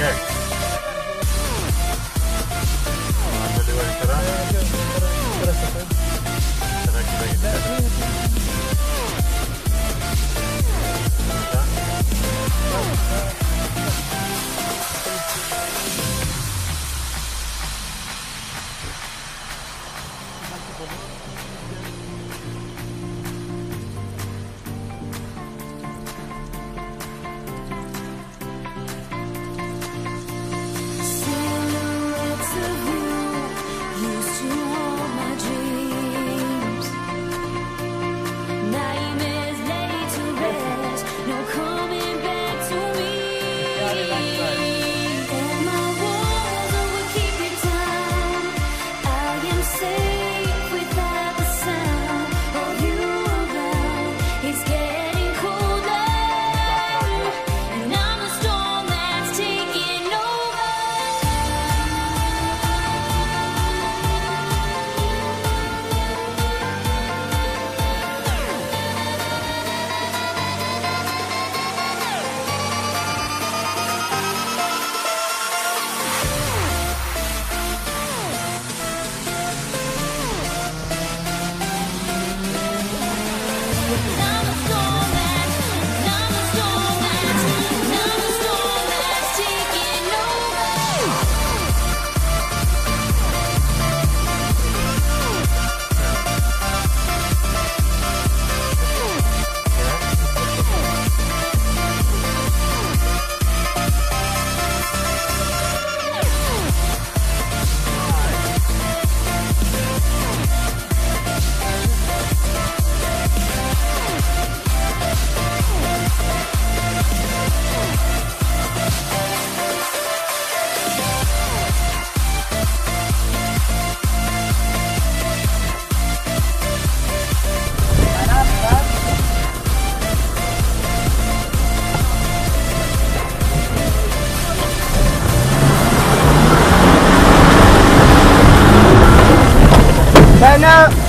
quer? Onde ele vai entrar? Será que vai entrar? Tá? No.